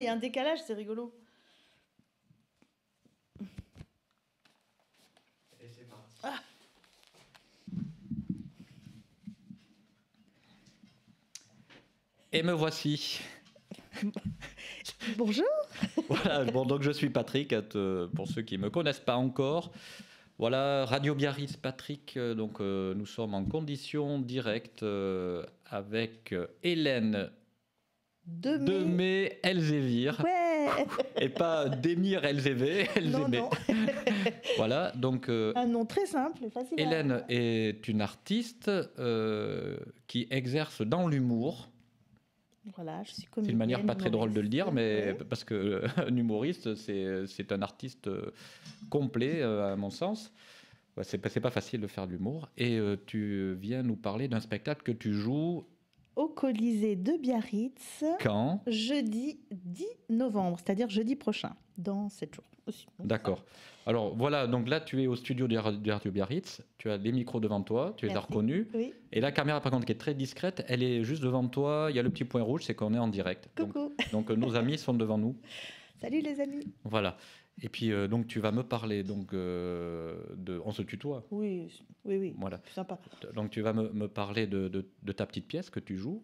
Il y a un décalage, c'est rigolo. Ah. Et me voici. Bonjour. Voilà, bon, donc je suis Patrick, euh, pour ceux qui ne me connaissent pas encore. Voilà, Radio Biarritz, Patrick. euh, Donc, euh, nous sommes en condition directe euh, avec Hélène De mai. Demé Elzévir Ouais. et pas Demir Elzévé. Non. Voilà, donc euh, Un nom très simple et facile. à- Hélène est une artiste euh, qui exerce dans l'humour. Voilà, je suis C'est une manière pas très drôle de le dire, mais Ouais. parce que euh, un humoriste, c'est un artiste complet, à mon sens. C'est pas, pas facile de faire de l'humour. Et tu viens nous parler d'un spectacle que tu joues Au Colisée de Biarritz, quand? Jeudi 10 novembre, c'est-à-dire jeudi prochain, dans 7 jours aussi. Donc, D'accord. Alors voilà, donc là tu es au studio de Ra- de Radio Biarritz, tu as les micros devant toi, tu les as reconnus. Oui, Et la caméra par contre qui est très discrète, elle est juste devant toi, il y a le petit point rouge, c'est qu'on est en direct. Donc, coucou. donc, euh, nos amis sont devant nous. Salut les amis. Voilà. Et puis euh, donc tu vas me parler donc euh, de... On se tutoie. Oui, oui, oui. Voilà. Sympa. Donc tu vas me, me parler de, de- de ta petite pièce que tu joues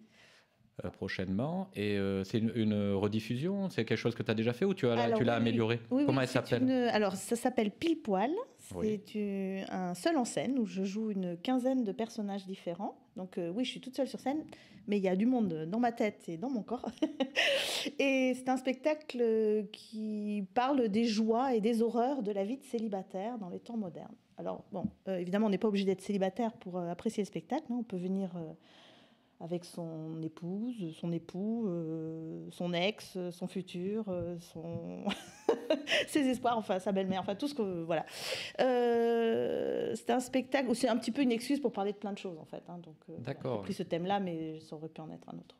euh, prochainement. Et euh, c'est une, une rediffusion C'est quelque chose que tu as déjà fait ou tu as- Alors, tu l'as oui, amélioré? Oui, Comment oui, elle s'appelle une- Alors, ça s'appelle Pile Poil. C'est un seul en scène où je joue une quinzaine de personnages différents. Donc, euh, oui, je suis toute seule sur scène, mais il y a du monde dans ma tête et dans mon corps. et c'est un spectacle qui parle des joies et des horreurs de la vie de célibataire dans les temps modernes. Alors, bon, évidemment, on n'est pas obligé d'être célibataire pour apprécier le spectacle. hein. On peut venir. Avec son épouse, son époux, euh, son ex, son futur, euh, son ses espoirs, enfin sa belle-mère, enfin tout ce que voilà. Euh, c'est un spectacle, c'est un petit peu une excuse pour parler de plein de choses en fait. hein, donc D'accord. j'ai pris ce thème-là, mais ça aurait pu en être un autre.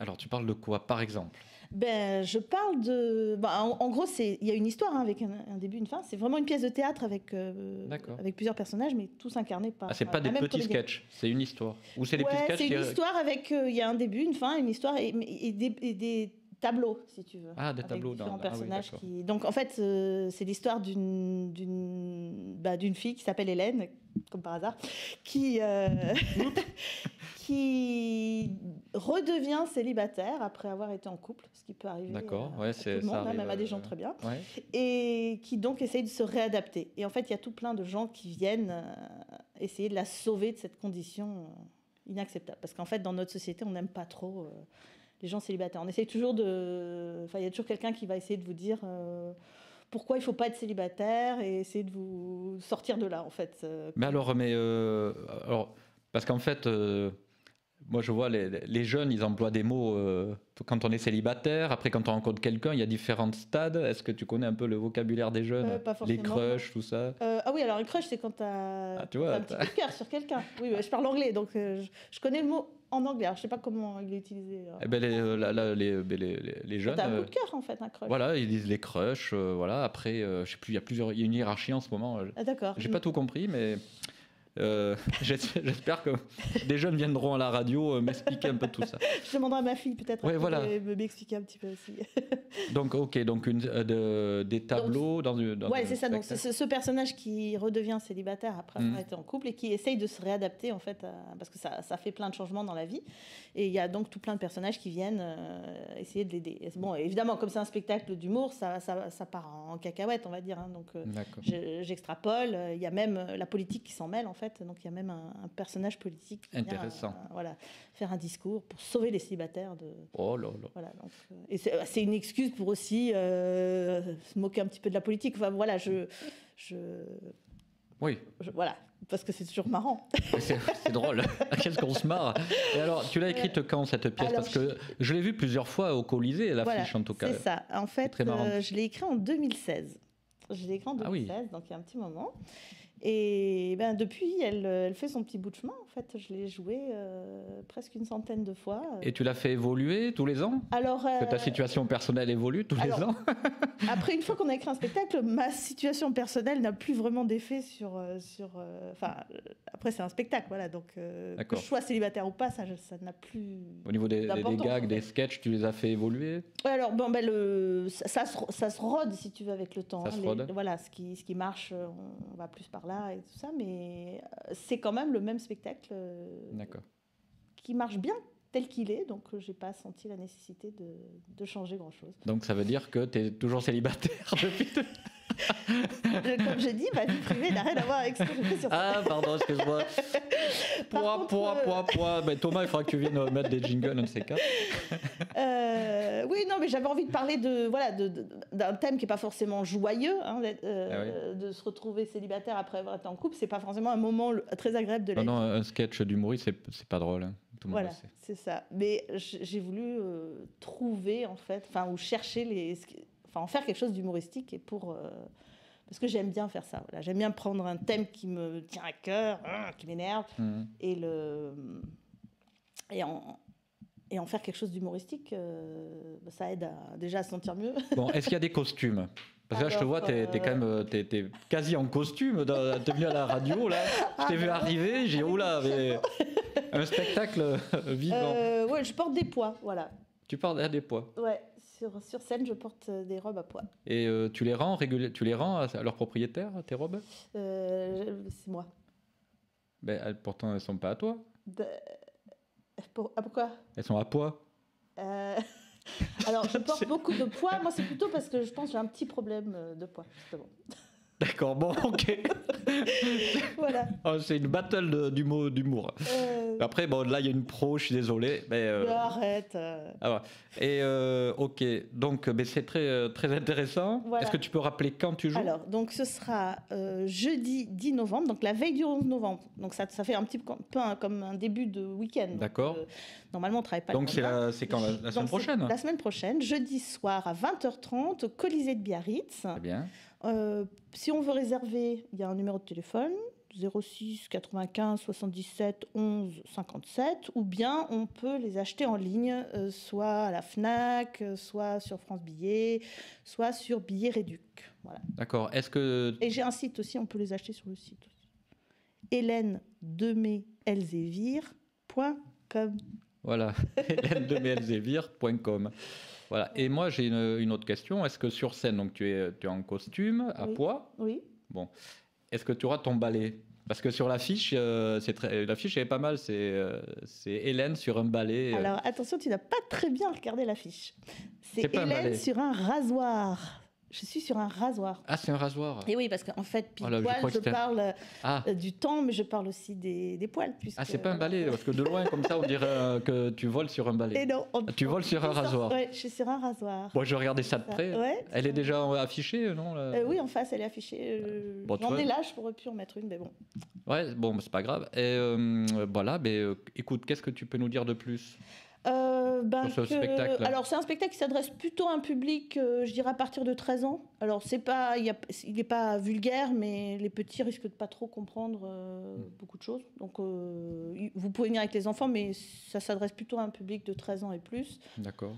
Alors tu parles de quoi par exemple? Ben, je parle de. bah, en, en gros, c'est il y a une histoire hein, avec un, un début, une fin. C'est vraiment une pièce de théâtre avec euh, avec plusieurs personnages, mais tous incarnés par. ah, C'est pas des petits sketchs, c'est une histoire. Ou c'est des Ouais, petits sketchs c'est qui- une histoire avec euh, il y a un début, une fin, une histoire et, et des, et des tableaux, si tu veux. Ah, des avec tableaux différents ah oui, personnages qui. Donc en fait, euh, c'est l'histoire d'une d'une bah, d'une fille qui s'appelle Hélène, comme par hasard, qui qui redevient célibataire après avoir été en couple, ce qui peut arriver. D'accord, euh, ouais, à c'est- tout le monde, ça hein, arrive, même à des euh, gens très bien Ouais. et qui donc essaye de se réadapter. Et en fait, il y a tout plein de gens qui viennent euh, essayer de la sauver de cette condition inacceptable. Parce qu'en fait, dans notre société, on n'aime pas trop euh, les gens célibataires. On essaye toujours de... Enfin, il y a toujours quelqu'un qui va essayer de vous dire euh, pourquoi il ne faut pas être célibataire et essayer de vous sortir de là, en fait. Mais alors, mais euh, alors, parce qu'en fait, euh, moi je vois les, les jeunes, ils emploient des mots euh, quand on est célibataire. Après, quand on rencontre quelqu'un, il y a différents stades. Est-ce que tu connais un peu le vocabulaire des jeunes? Euh, pas Les crushs, tout ça? Euh, ah oui, alors un crush, c'est quand tu as, Ah, tu vois, un petit t'as- coup de cœur sur quelqu'un. Oui, je parle anglais, donc euh, je, je connais le mot en anglais. Alors, je sais pas comment il est utilisé. Eh ben, les, là, là, les, ben, jeunes. T'as un coup de cœur, en fait, un crush. Voilà, ils disent les crushs, voilà. Après, je sais plus, il y a plusieurs, il y a une hiérarchie en ce moment. Ah, d'accord. J'ai pas tout compris, mais euh, j'espère que des jeunes viendront à la radio euh, m'expliquer un peu tout ça. Je demanderai à ma fille peut-être Ouais, après voilà. de me- m'expliquer un petit peu aussi. Donc, ok, donc une, euh, de- des tableaux dans, une- dans ouais, c'est ça. Donc ce, ce personnage qui redevient célibataire après avoir Mhm. été en couple et qui essaye de se réadapter en fait, à- parce que ça, ça fait plein de changements dans la vie. Et il y a donc tout plein de personnages qui viennent euh, essayer de l'aider. Bon, évidemment, comme c'est un spectacle d'humour, ça, ça, ça part en cacahuète, on va dire. hein. donc euh, j'extrapole. Il y a même la politique qui s'en mêle en fait. Donc il y a même un, un personnage politique qui vient, Intéressant. euh, voilà, faire un discours pour sauver les célibataires de, Oh là là. Voilà, donc, euh, et c'est c'est une excuse pour aussi euh, se moquer un petit peu de la politique. Enfin, voilà, je, je, Oui, je- voilà, parce que c'est toujours marrant. c'est c'est drôle. Qu'est-ce qu'on se marre? Et alors, tu l'as écrite quand cette pièce? Alors, Parce que je l'ai vue plusieurs fois au Colisée, l'affiche Voilà, en tout cas. c'est ça. En fait, euh, je l'ai écrit en 2016. Je l'ai écrit en Ah oui. 2016, donc il y a un petit moment. Et ben, depuis, elle, elle fait son petit bout de chemin. En fait, je l'ai joué euh, presque une centaine de fois. Et tu l'as fait évoluer tous les ans? Alors, Que ta euh, situation personnelle évolue tous les ans après, une fois qu'on a écrit un spectacle, ma situation personnelle n'a plus vraiment d'effet sur. euh, sur euh, enfin, euh, après, c'est un spectacle, voilà. Donc, euh, que je sois célibataire ou pas, ça n'a plus. Au niveau des, des- gags, en des sketchs, tu les as fait évoluer? Ouais, alors, bon, ben, le, ça, ça se, ça se rôde, si tu veux, avec le temps. Ça se Les- rôde. Voilà, ce qui, ce qui marche, euh, on va plus par là et tout ça. Mais euh, c'est quand même le même spectacle euh, qui marche bien tel qu'il est. Donc, euh, j'ai pas senti la nécessité de, de changer grand-chose. Donc ça veut dire que tu es toujours célibataire depuis. Comme j'ai dit, ma vie privée n'a rien à voir avec ce que je fais sur Ah, pardon, excuse-moi. Euh, poids, poids. Ben, Thomas, il faudra que tu viennes mettre des jingles, ces quatre. Euh, oui, non, mais j'avais envie de parler de voilà d'un thème qui est pas forcément joyeux, hein, euh, de se retrouver célibataire après avoir été en couple. C'est pas forcément un moment très agréable de la Non, vie. non, un sketch d'humoriste, c'est c'est pas drôle. hein. Tout Voilà, c'est ça. Mais j'ai voulu euh, trouver en fait, enfin ou chercher les, enfin en faire quelque chose d'humoristique et pour euh, parce que j'aime bien faire ça. Voilà, j'aime bien prendre un thème qui me tient à cœur, hein, qui m'énerve Mhm. et le et en et en faire quelque chose d'humoristique, euh, bah, ça aide à, déjà à se sentir mieux. Bon, est-ce qu'il y a des costumes? Parce que là, je te vois, t'es es euh, quand même euh, t'es quasi en costume. T'es venu à la radio, là. Je t'ai Ah, vu arriver, j'ai dit, oula, mais un spectacle euh, vivant. Euh, ouais, je porte des poids, voilà. Tu parles à des poids. Ouais, sur, sur scène, je porte euh, des robes à poids. Et euh, tu les rends tu les rends à, leurs propriétaires, tes robes? Euh, c'est moi. ben, elles- Pourtant, elles sont pas à toi. De- Pour- ah, pourquoi? Elles sont à poids. Euh, Alors, je porte beaucoup de poids. Moi, c'est plutôt parce que je pense que j'ai un petit problème euh, de poids, justement. D'accord, bon, ok. Voilà. Oh, C'est une battle d'humour. d'humour. Euh, Après, bon, là, il y a une pro, je suis désolé. Mais, euh, mais arrête. euh. ah. Et euh, ok, donc ben, c'est très, très intéressant. Voilà. Est-ce que tu peux rappeler quand tu joues? Alors, donc ce sera jeudi 10 novembre, donc la veille du 11 novembre. Donc ça, ça fait un petit peu comme un début de week-end. D'accord. normalement, on travaille pas. Donc c'est la, c'est quand la, semaine prochaine La semaine prochaine, jeudi soir à 20h30 au Colisée de Biarritz. Très bien. Euh, si on veut réserver, il y a un numéro de téléphone 06 95 77 11 57 ou bien on peut les acheter en ligne, euh, soit à la Fnac, euh, soit sur France Billet, soit sur Billet Réduc. Voilà. D'accord. Est-ce que Et j'ai un site aussi, on peut les acheter sur le site aussi. Hélène Demé Elzevir.com. voilà, hélène-de-melzevir.com. Voilà. Et moi j'ai une, une autre question. Est-ce que sur scène, donc tu es, tu es en costume à Oui. poids, Oui. est-ce que tu auras ton balai? Parce que sur l'affiche, euh, c'est très, l'affiche elle est pas mal. C'est, euh, Hélène sur un balai. euh, Alors attention, tu n'as pas très bien regardé l'affiche. C'est. Hélène sur un rasoir. Je suis sur un rasoir. Ah, c'est un rasoir. Et oui, parce qu'en fait, pile Oh là, je poil, je, parle Ah. euh, du temps, mais je parle aussi des, des poils. Puisque, Ah, c'est pas un balai, parce que de loin, comme ça, on dirait euh, que tu voles sur un Et balai. non, on- Tu voles sur un on rasoir. Ouais, je suis sur un rasoir. Bon, je regardais ça de près. ouais, Elle est déjà affichée, non Euh, oui, en face, elle est affichée. euh, Bon, J'en ai là, je pourrais plus en mettre une, mais bon. Ouais, bon, c'est pas grave. Et euh, voilà, mais euh, écoute, qu'est-ce que tu peux nous dire de plus? Euh, Sur ce que- spectacle. Alors, c'est un spectacle qui s'adresse plutôt à un public, euh, je dirais, à partir de 13 ans. Alors, c'est pas, il y a- il n'est pas vulgaire, mais les petits risquent de pas trop comprendre euh, Mm. beaucoup de choses. Donc, euh, vous pouvez venir avec les enfants, mais ça s'adresse plutôt à un public de 13 ans et plus. D'accord.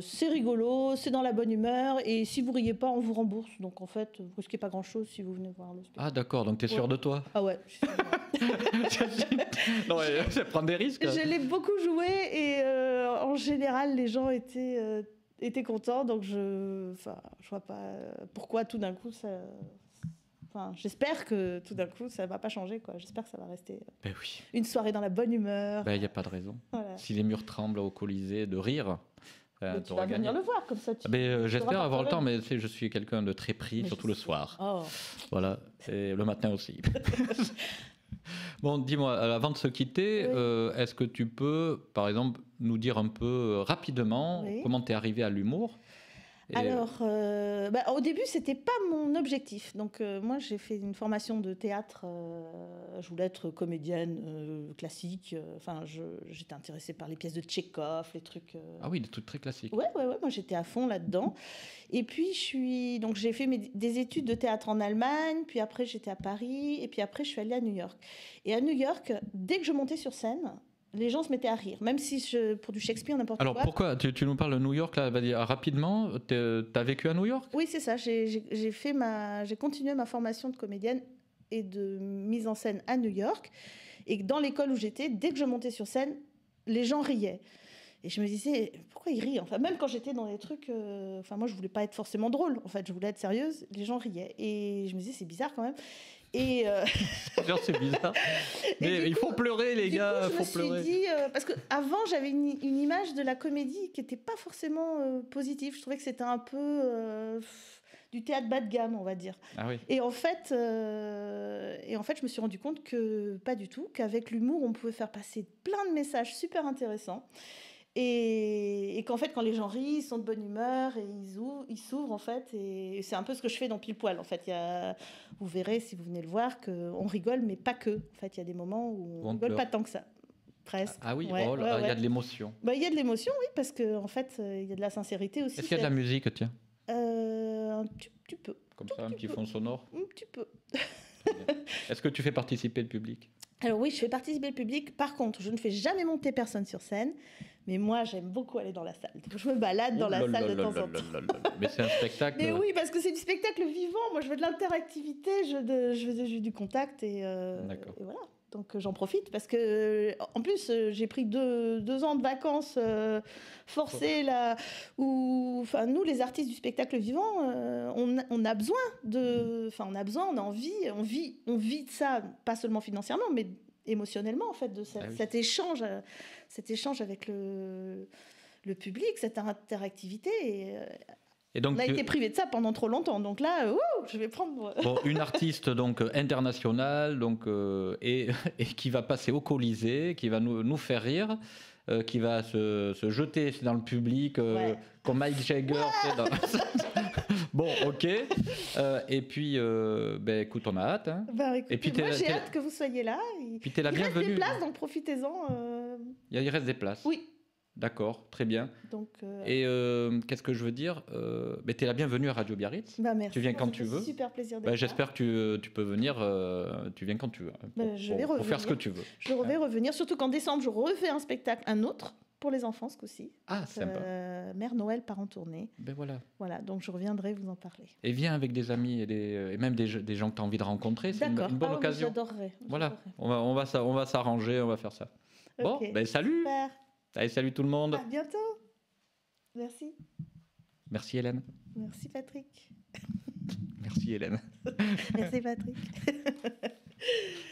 C'est rigolo, c'est dans la bonne humeur, et si vous riez pas, on vous rembourse. Donc, en fait, vous risquez pas grand-chose si vous venez voir le spectacle. Ah, d'accord, donc tu es sûr Ouais. de toi? Ah ouais, je, suis- Non, ouais, c'est prendre des risques. je l'ai beaucoup joué et euh, en général les gens étaient, euh, étaient contents. Donc je enfin je vois pas euh, pourquoi tout d'un coup ça enfin j'espère que tout d'un coup ça va pas changer quoi. J'espère que ça va rester Ben oui, une soirée dans la bonne humeur. Il n'y a pas de raison. voilà. Si les murs tremblent au Colisée de rire, euh, tu vas venir le voir comme ça tu ben, euh, J'espère avoir le temps, mais tu sais, je suis quelqu'un de très pris, Mais surtout le soir. oh. Voilà, et le matin aussi. bon, dis-moi, euh, avant de se quitter, Oui. euh, est-ce que tu peux, par exemple, nous dire un peu euh, rapidement Oui. comment tu es arrivé à l'humour? Et- Alors, euh, bah, au début, c'était pas mon objectif. Donc, euh, moi, j'ai fait une formation de théâtre. euh, je voulais être comédienne classique. Enfin, j'étais intéressée par les pièces de Tchekhov, les trucs. Ah oui, des trucs très classiques. Ouais, ouais, ouais, moi j'étais à fond là-dedans. Et puis je suis, donc j'ai fait mes- des études de théâtre en Allemagne, puis après j'étais à Paris, et puis après je suis allée à New York. Et à New York, dès que je montais sur scène, les gens se mettaient à rire, même si je, pour du Shakespeare n'importe Alors quoi. pourquoi tu, tu nous parles de New York là vas-y, rapidement Tu as vécu à New York? Oui, c'est ça. J'ai j'ai- j'ai fait ma, j'ai continué ma formation de comédienne et de mise en scène à New York. Et dans l'école où j'étais, dès que je montais sur scène, les gens riaient. Et je me disais, pourquoi ils rient? Enfin, même quand j'étais dans des trucs. euh, Enfin, moi, je voulais pas être forcément drôle. En fait, je voulais être sérieuse. Les gens riaient. Et je me disais, c'est bizarre quand même. Et. euh, C'est bizarre. Mais il faut pleurer les gars, coup, je faut me suis pleurer. dit, euh, parce que avant j'avais une, une image de la comédie qui n'était pas forcément euh, positive. Je trouvais que c'était un peu euh, du théâtre bas de gamme, on va dire. Ah oui. Et en fait, et en fait, je me suis rendu compte que pas du tout, qu'avec l'humour, on pouvait faire passer plein de messages super intéressants. Et, et qu'en fait, quand les gens rient, ils sont de bonne humeur et ils ouvrent- ils s'ouvrent en fait. Et c'est un peu ce que je fais dans Pile Poil. En fait, il y a, vous verrez si vous venez le voir qu'on rigole, mais pas que. En fait, il y a des moments où on on rigole pleure. pas tant que ça. Presque. Ah oui, Ouais, oh ouais, il y a de l'émotion. Bah, il y a de l'émotion, oui, parce qu'en en fait, euh, il y a de la sincérité aussi. Est-ce qu'il y a de la musique, tiens? Euh, un petit, petit peu. Comme ça, un petit fond sonore? Un petit peu. Est-ce que tu fais participer le public? Alors oui, je fais participer le public. Par contre, je ne fais jamais monter personne sur scène. Mais moi, j'aime beaucoup aller dans la salle. Donc, je me balade dans Oh la salle de temps en temps. Mais c'est un spectacle. Mais oui, parce que c'est du spectacle vivant. Moi, je veux de l'interactivité, je veux, de- je veux de- je veux du contact. Et, euh, D'accord. et voilà. Donc euh, j'en profite parce que, euh, en plus, euh, j'ai pris deux, deux ans de vacances euh, forcées là, où, enfin, nous, les artistes du spectacle vivant, euh, on, a- on a besoin de, enfin, on a besoin, on a envie, on vit, on vit de ça, pas seulement financièrement, mais émotionnellement en fait, de cette- Ah oui. cet échange, cet échange avec le, le public, cette interactivité. Et, Et donc, on a tu- été privé de ça pendant trop longtemps. Donc là, euh, ouh, je vais prendre. bon, une artiste donc euh, internationale donc euh, et, et qui va passer au Colisée, qui va nous, nous faire rire, euh, qui va se, se jeter dans le public euh, Ouais. comme Mike Jagger. fait dans- bon, ok. Euh, et puis, euh, ben écoute, on a hâte. hein. Bah, écoutez, Et puis, moi j'ai hâte que vous soyez là. Il, Puis t'es la il reste bienvenue. des places, donc profitez-en. euh, il reste des places. Oui. D'accord, très bien. Donc, euh, Et euh, qu'est-ce que je veux dire euh, ben, Tu es la bienvenue à Radio Biarritz. bah, merci. tu viens moi, quand tu veux. Super plaisir Ben. J'espère que tu, tu peux venir. euh, tu viens quand tu veux. hein, Ben, pour, je vais pour- pour faire ce que tu veux. Je vais revenir, surtout qu'en décembre, je refais un spectacle, un autre, pour les enfants ce coup-ci. Ah, sympa. Euh, Mère Noël part en tournée. Ben voilà. Voilà, donc je reviendrai vous en parler. Et viens avec des amis et, des- et même des, des gens que tu as envie de rencontrer. C'est une, bonne Ah occasion. J'adorerais. Voilà, on va, on va, s'arranger, on va faire ça. Bon, ben salut. Super. Allez, salut tout le monde. À bientôt. Merci. Merci Hélène. Merci Patrick. Merci Hélène. Merci Patrick.